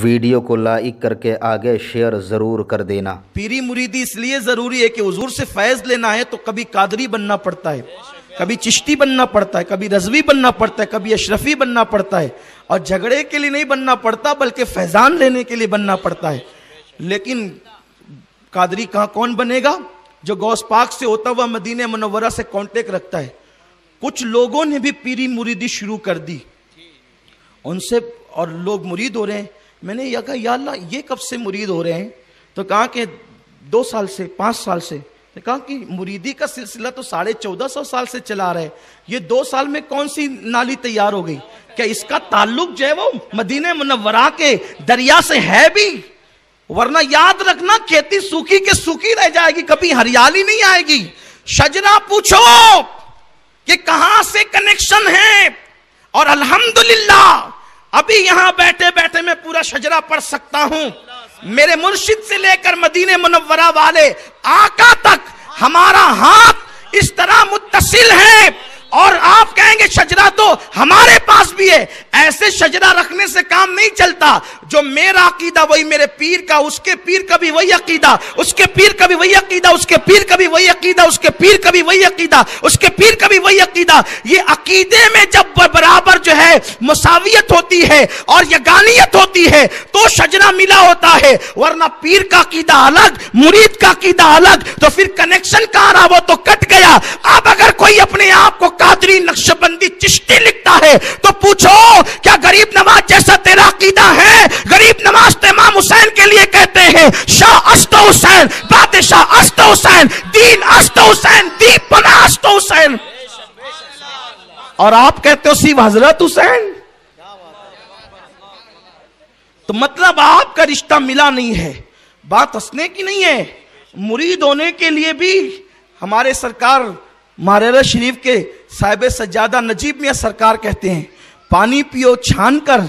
Video को like करके आगे शेयर ज़रूर कर देना। पीरी मुरीदी इसलिए ज़रूरी है कि हुजूर से फैज लेना है तो कभी कादरी बनना पड़ता है, कभी चिश्ती बनना पड़ता है, कभी रजवी बनना पड़ता है, कभी अशरफी बनना पड़ता है। और झगड़े के लिए नहीं बनना पड़ता, बल्कि फैजान लेने के लिए बनना पड़ता है। लेकिन कादरी कहाँ कौन बनेगा? जो गौस पाक से होता हुआ मदीने मनवरा से कांटेक्ट रखता है। कुछ लोगों ने भी पीरी मुरीदी शुरू कर दी। उनसे और लोग मुरीद हो रहे हैं। मैंने यह कहा, या अल्लाह, ये कब से मुरीद हो रहे हैं? तो कहा कि दो साल से, पाँच साल से। तो कहा कि मुरीदी का सिलसिला तो साढ़े चौदह सौ साल से चला रहा है। ये दो साल में कौन सी नाली तैयार हो गई? क्या इसका ताल्लुक जो है वो मदीने मुनवरा के दरिया से है भी? वरना याद रखना, खेती सूखी के सूखी रह जाएगी, कभी हरियाली नहीं आएगी। शजरा पूछो कि कहाँ से कनेक्शन है? और अल्हम्दुलिल्लाह अभी यहाँ बैठे बैठे मैं पूरा शजरा पढ़ सकता हूँ। मेरे मुर्शिद से लेकर मदीने मुनव्वरा वाले आका तक हमारा हाथ इस तरह मुत्तसिल है और आप कहेंगे, शजरा तो हमारे पास भी है। ऐसे शजरा रखने से काम नहीं चलता। जो मेरा अकीदा वही मेरे पीर का, उसके पीर का भी वही अकीदा, उसके पीर का भी वही अकीदा, उसके पीर का भी वही अकीदा, उसके पीर का भी वही अकीदा, उसके पीर का भी वही अकीदा। ये अकीदे में जब बराबर मुसावियत होती है और यगानियत होती है तो शजरा मिला होता है। वरना पीर का अकीदा अलग, मुरीद का अकीदा अलग तो फिर कनेक्शन कहाँ रहा? वो तो कट गया। अब अगर कोई अपने आप को कादरी नक्शबंदी चिश्ती लिखता है तो पूछो, क्या गरीब नवाज़ जैसा तेरा अकीदा है? गरीब नवाज़ तो इमाम हुसैन के लिए कहते हैं। शाह अस्त हुसैन, बादशाह अस्त हुसैन, दीन अस्त हुसैन दीप बना अस्त हुसैन। और आप कहते हो सिर्फ़ हज़रत हुसैन? तो मतलब आपका रिश्ता मिला नहीं है। बात हंसने की नहीं है। मुरीद होने के लिए भी हमारे सरकार महाराजा शरीफ के साहिब सज्जादा नजीब मियाँ सरकार कहते हैं, पानी पियो, छान कर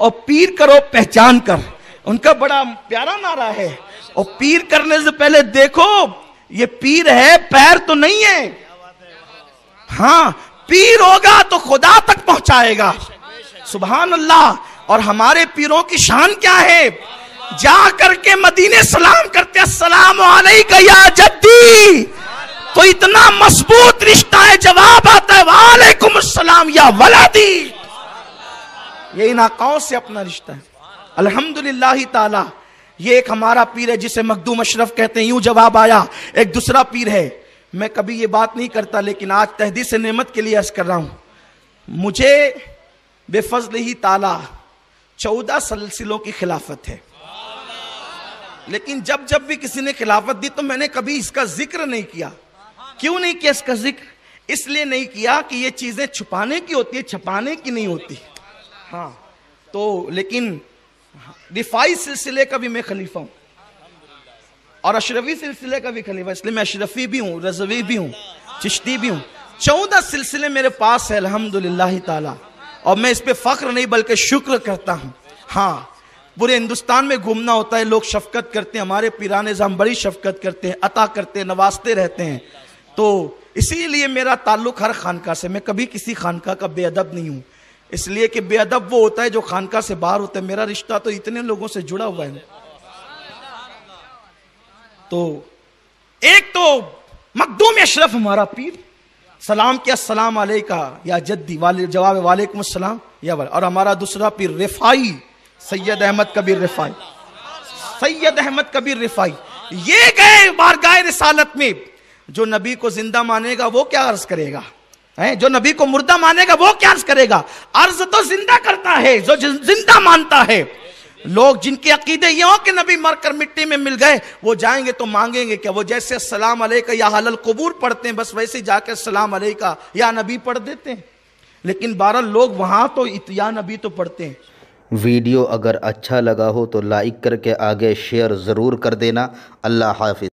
और पीर करो, पहचान कर। उनका बड़ा प्यारा नारा है। और पीर करने से पहले देखो, ये पीर है, पैर तो नहीं है। हाँ पीर होगा तो खुदा तक पहुंचाएगा। सुबहान अल्लाह और हमारे पीरों की शान क्या है? जा करके मदीने सलाम करते सलाम या जद्दी। तो इतना मज़बूत रिश्ता है, जवाब आता है, वालेकुम सलाम या वलादी। ये इन आकाओं से अपना रिश्ता है। अल्हम्दुलिल्लाह ताला, ये एक हमारा पीर है जिसे मखदूम अशरफ कहते हैं। यूँ जवाब आया, एक दूसरा पीर है। मैं कभी ये बात नहीं करता, लेकिन आज तहदी से नेमत के लिए अर्ज़ कर रहा हूँ। मुझे बेफजल ही ताला चौदह सलसिलों की खिलाफत है। लेकिन जब जब भी किसी ने खिलाफत दी तो मैंने कभी इसका ज़िक्र नहीं किया। क्यों नहीं किया इसका ज़िक्र? इसलिए नहीं किया कि ये चीज़ें छुपाने की होती है, छपाने की नहीं होती। हाँ तो लेकिन रिफाई सिलसिले का भी मैं खलीफा हूँ। और अशरफी सिलसिले का भी खलीफा, इसलिए मैं अशरफी भी हूँ, रजवी भी हूँ, चिश्ती भी हूँ। चौदह सिलसिले मेरे पास है, अल्हम्दुलिल्लाह ताला। और मैं इस पर फख्र नहीं, बल्कि शुक्र करता हूँ। हाँ पूरे हिंदुस्तान में घूमना होता है, लोग शफकत करते हैं, हमारे पिराने हम बड़ी शफकत करते हैं, अता करते हैं, नवाजते रहते हैं। तो इसीलिए मेरा ताल्लुक हर खानका से, मैं कभी किसी खानका का बेअदब नहीं हूँ। इसलिए कि बेअदब वो होता है जो खानका से बाहर होता है। मेरा रिश्ता तो इतने लोगों से जुड़ा हुआ है। तो एक तो मखदूम अशरफ हमारा पीर, सलाम किया, सलाम का या जद्दी, वाले, जवाब वालेकुम सलाम या वाले और हमारा दूसरा पीर रिफाई, सैयद अहमद कबीर रिफाई। सैयद अहमद कबीर रिफाई। ये गए बारगाह रिसालत में, जो नबी को ज़िंदा मानेगा वो क्या अर्ज़ करेगा? है, जो नबी को मुर्दा मानेगा वो क्या अर्ज़ करेगा? अर्ज़ तो ज़िंदा करता है, जो ज़िंदा मानता है। लोग जिनके अकीदे ये हो कि नबी मरकर मिट्टी में मिल गए, वो जाएँगे तो मांगेंगे क्या? वो जैसे सलाम अलैका या हलल कबूर पढ़ते हैं, बस वैसे जाकर सलाम अलैका या नबी पढ़ देते हैं। लेकिन बारह लोग वहाँ तो या नबी तो पढ़ते हैं। वीडियो अगर अच्छा लगा हो तो लाइक करके आगे शेयर ज़रूर कर देना। अल्लाह हाफिज़।